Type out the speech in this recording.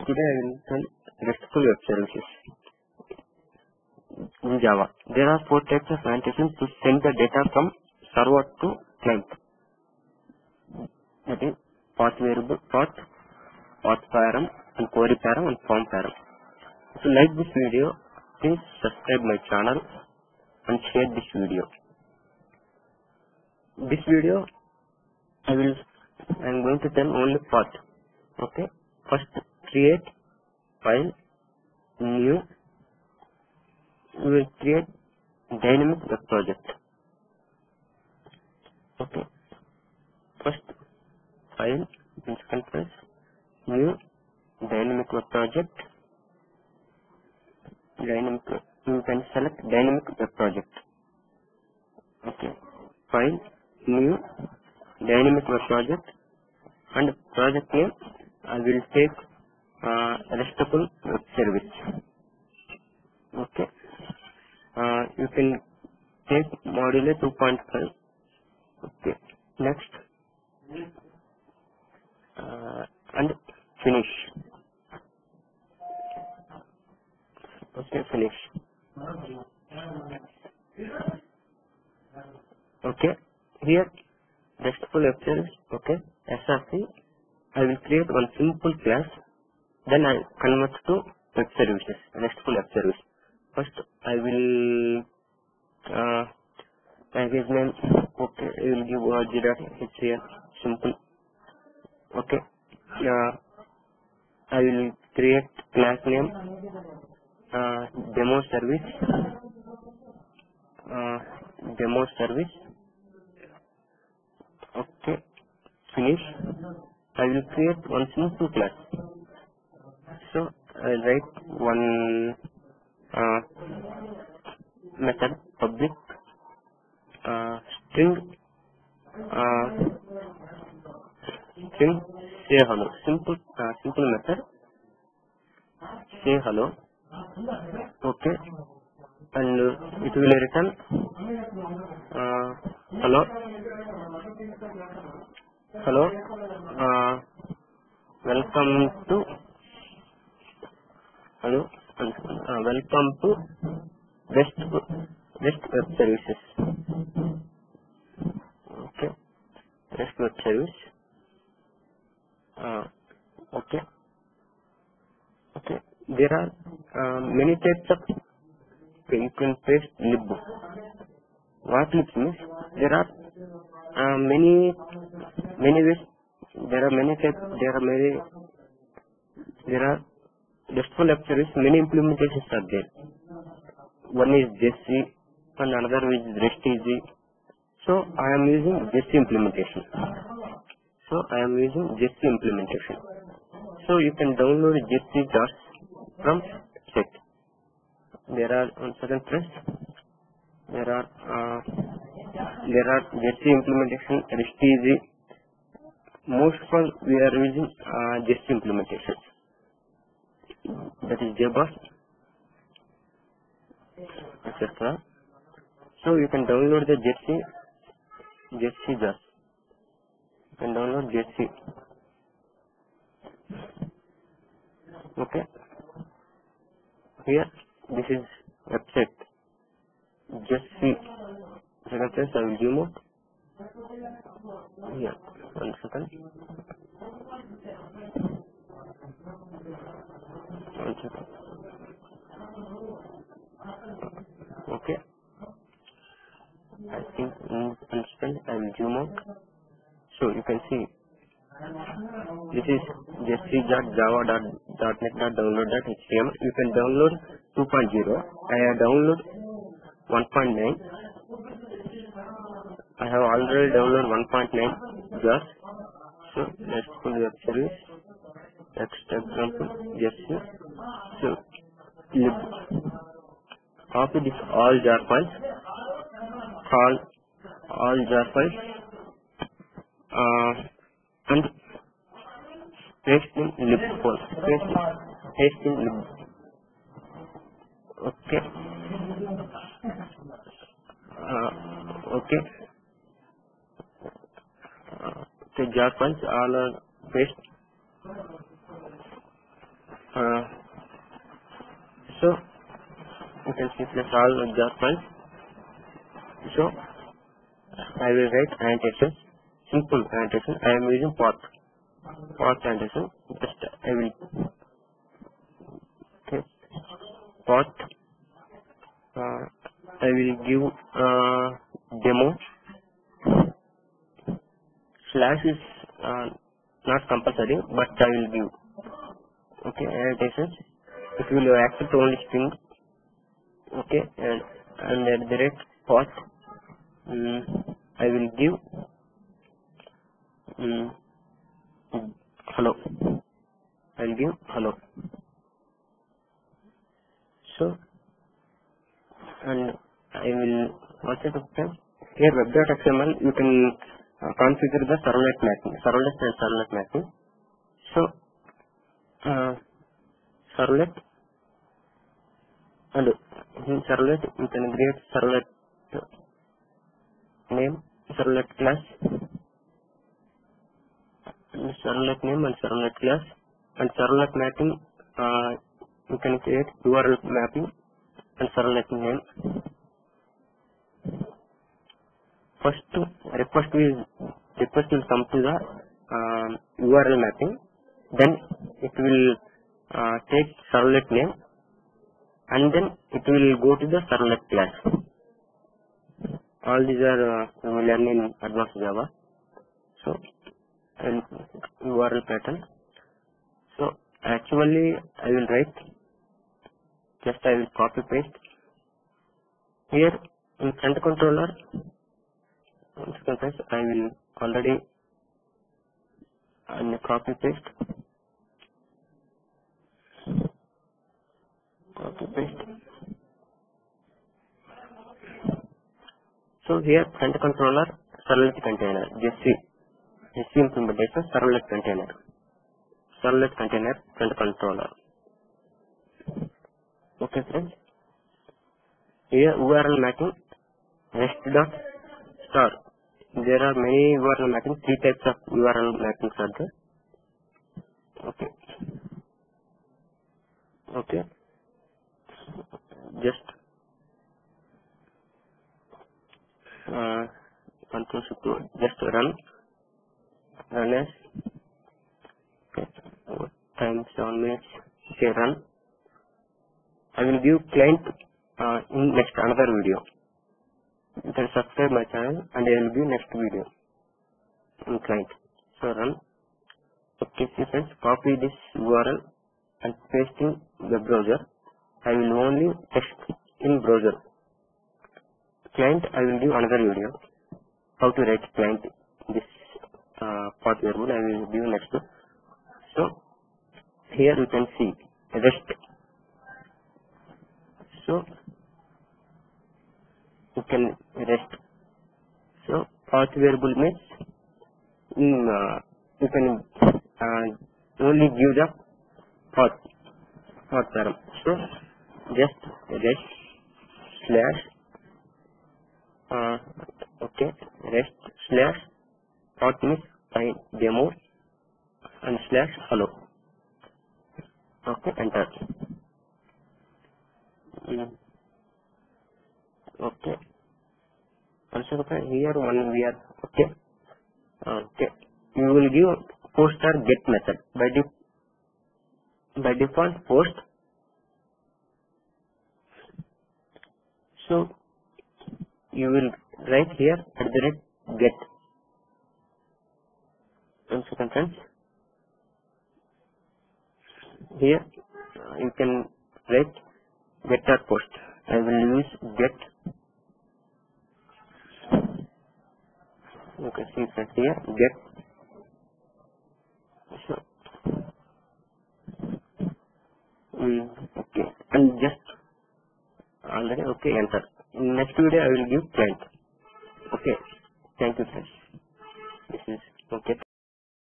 Today I RESTful web services in Java. There are four types of annotations to send the data from server to client. That is path variable, path, path param, and query param, and form param. If you like this video, please subscribe my channel and share this video. This video I will I am going to tell only path. Okay. First create file new we will create dynamic web project. Okay. First file second place new dynamic web project dynamic you can select dynamic web project. Okay. File new dynamic web project and project name I will take uh, service. Okay. Uh, you can take module 2.5. Okay. Next. Uh, and finish. Okay, finish. Okay. Here, RESTful service. Okay. SRC. I will create one simple class. Then I convert to web services. RESTful web service. First, I will uh, package name. Okay. I will give org.htl. Simple. Okay. Uh, I will create class name. Uh, demo service. Uh, demo service. Okay. Finish. I will create one simple class. So I write one uh, method public uh, string uh, string say hello. Simple uh, simple method say hello. Okay. And uh, it will return uh, hello hello uh, welcome to hello? Uh, welcome to best best web services. Okay. Best web service. Uh, okay. Okay. There are uh, many types of you can paste lib. What lib means there are uh, many many ways there are many types there are many there are RESTful web is many implementations are there. One is Jersey and another is REST so I am using Jersey implementation. So I am using Jersey implementation. So you can download Jersey dots from site. There are on second place there are uh, there are Jersey implementation REST most of all we are using uh, Jersey implementation that is JBoss etc so you can download the Jersey Jersey JAS you can download Jersey okay. Here this is website. Jersey second I will zoom here one second one second okay I think in understand I will zoom out so you can see this is jersey.java.net.download.html you can download 2.0 I have download 1.9 I have already downloaded 1.9 just so let's service next example jersey so lib copy this all jar files. Call all jar files. Uh, and lib file paste, paste in lib okay. Uh, okay. Uh, the jar files all are paste. So you can see plus all job files. So I will write annotation, simple annotation. I am using path, path annotation. Just I will okay, path. Uh, I will give uh, demo slash is uh, not compulsory, but I will give. Okay, annotations. It will accept only string. Okay, and and at the rate path, um, I will give um, hello. I will give hello. So and I will what's it okay? Here web.xml you can uh, configure the servlet mapping, servlet and servlet mapping. So uh, servlet and in servlet you can create servlet name, servlet class, servlet name and servlet class and servlet mapping uh, you can create URL mapping and servlet name. First request will request will come to the um, URL mapping. Then it will uh, take servlet name and then it will go to the servlet class. All these are uh, we learn in advanced Java. So and URL pattern. So actually I will write. Just I will copy paste. Here in front controller guys, I will already uh, copy paste. Copy paste. So here front controller servlet container Jersey Jersey implementation servlet container. Servlet container front controller. Okay friends. Here URL mapping rest dot star. There are many URL mapping three types of URL mappings are there. Okay. Okay. Just uh, control shift to just run run as okay what time seven minutes okay run I will give client uh, in next another video. Then subscribe my channel and I will give next video. In client. So run okay see friends copy this URL and paste in web browser. I will only text in browser. Client I will give another video. How to write client uh, path variable I will give next. So here you can see rest. So you can rest. So path variable means in uh, you can uh, only give the path path param so just rest slash uh, okay rest slash path means find demo and slash hello. Okay enter. Okay. Also here one we are okay. Okay. You will give post or get method. By de- by default post. So you will write here at the rate get one second friends here uh, you can write get or post. I will use get. Okay see friends here. Get. So mm, okay. And just already okay enter in next video I will give client. Okay. Thank you friends this is okay